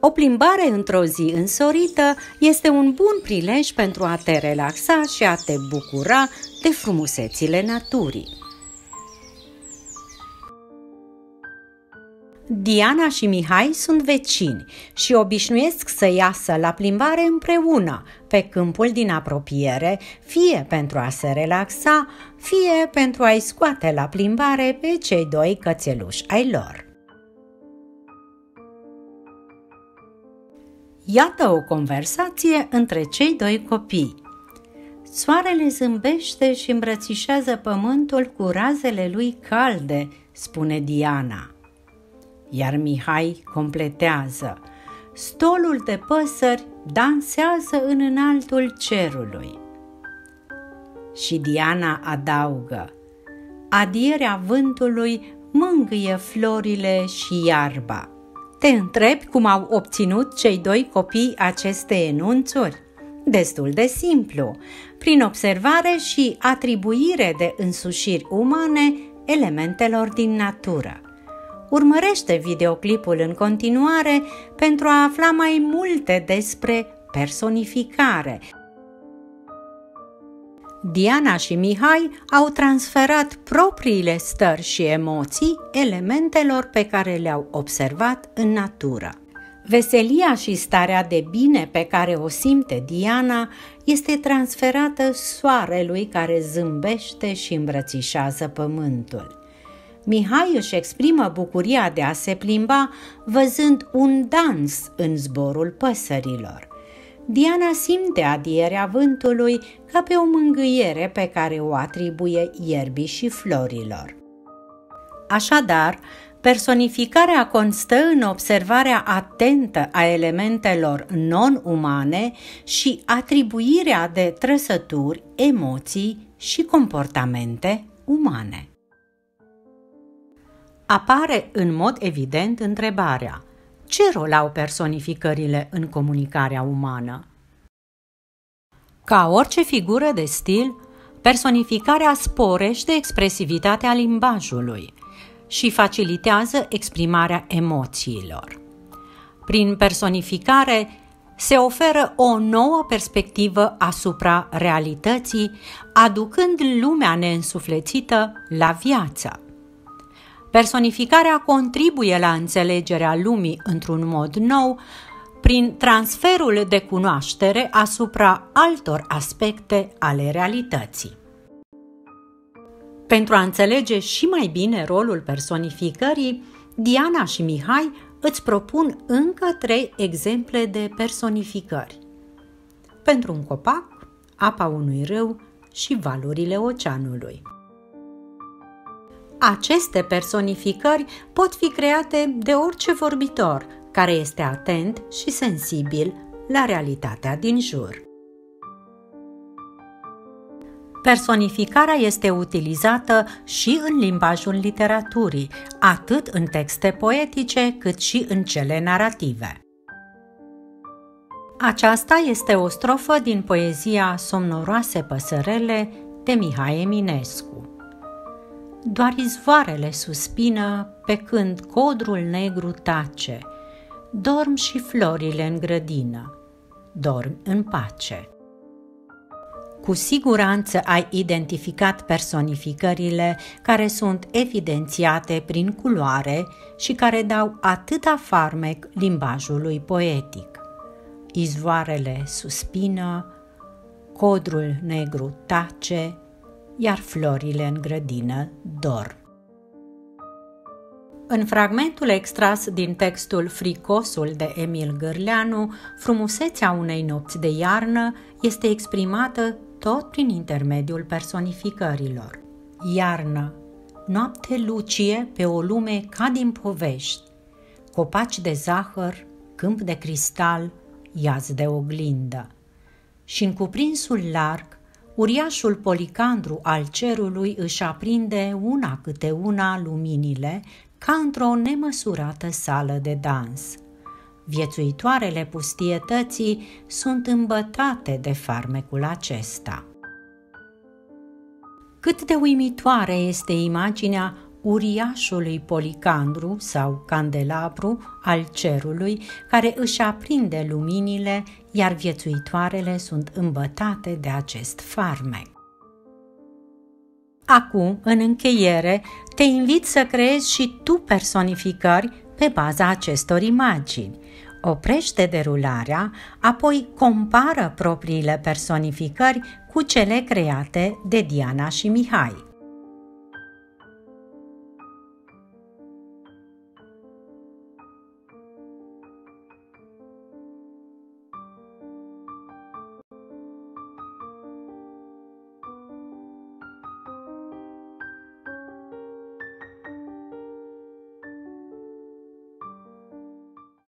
O plimbare într-o zi însorită este un bun prilej pentru a te relaxa și a te bucura de frumusețile naturii. Diana și Mihai sunt vecini și obișnuiesc să iasă la plimbare împreună pe câmpul din apropiere, fie pentru a se relaxa, fie pentru a-i scoate la plimbare pe cei doi cățeluși ai lor. Iată o conversație între cei doi copii. Soarele zâmbește și îmbrățișează pământul cu razele lui calde, spune Diana. Iar Mihai completează. Stolul de păsări dansează în înaltul cerului. Și Diana adaugă. Adierea vântului mângâie florile și iarba. Te întrebi cum au obținut cei doi copii aceste enunțuri? Destul de simplu, prin observare și atribuire de însușiri umane elementelor din natură. Urmărește videoclipul în continuare pentru a afla mai multe despre personificare, Diana și Mihai au transferat propriile stări și emoții elementelor pe care le-au observat în natură. Veselia și starea de bine pe care o simte Diana este transferată soarelui care zâmbește și îmbrățișează pământul. Mihai își exprimă bucuria de a se plimba văzând un dans în zborul păsărilor. Diana simte adierea vântului ca pe o mângâiere pe care o atribuie ierbii și florilor. Așadar, personificarea constă în observarea atentă a elementelor non-umane și atribuirea de trăsături, emoții și comportamente umane. Apare în mod evident întrebarea – ce rol au personificările în comunicarea umană? Ca orice figură de stil, personificarea sporește expresivitatea limbajului și facilitează exprimarea emoțiilor. Prin personificare se oferă o nouă perspectivă asupra realității, aducând lumea neînsuflețită la viață. Personificarea contribuie la înțelegerea lumii într-un mod nou prin transferul de cunoaștere asupra altor aspecte ale realității. Pentru a înțelege și mai bine rolul personificării, Diana și Mihai îți propun încă trei exemple de personificări. Pentru un copac, apa unui râu și valurile oceanului. Aceste personificări pot fi create de orice vorbitor care este atent și sensibil la realitatea din jur. Personificarea este utilizată și în limbajul literaturii, atât în texte poetice cât și în cele narrative. Aceasta este o strofă din poezia Somnoroase păsărele de Mihai Eminescu doar izvoarele suspină pe când codrul negru tace. Dorm și florile în grădină, dorm în pace. Cu siguranță ai identificat personificările care sunt evidențiate prin culoare și care dau atâta farmec limbajului poetic. Izvoarele suspină, codrul negru tace, iar florile în grădină dorm. În fragmentul extras din textul Fricosul de Emil Gârleanu, frumusețea unei nopți de iarnă este exprimată tot prin intermediul personificărilor. Iarnă, noapte lucie pe o lume ca din povești, copaci de zahăr, câmp de cristal, iaz de oglindă. Și în cuprinsul larg, uriașul policandru al cerului își aprinde una câte una luminile ca într-o nemăsurată sală de dans. Viețuitoarele pustietății sunt îmbătate de farmecul acesta. Cât de uimitoare este imaginea uriașului policandru sau candelabru al cerului care își aprinde luminile, iar viețuitoarele sunt îmbătate de acest farmec. Acum, în încheiere, te invit să creezi și tu personificări pe baza acestor imagini. Oprește derularea, apoi compară propriile personificări cu cele create de Diana și Mihai.